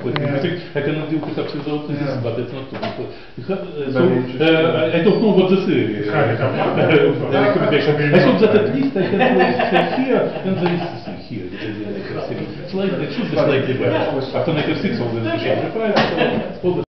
такой библиотек, э, это на дилку так все золотые здесь, бат, э. э, это на Это ну вот засы. А чтоб за этот лист, а это хия, он зависит хия, где Слайд, что за слайд А то на персик солнце защищает. Правильно?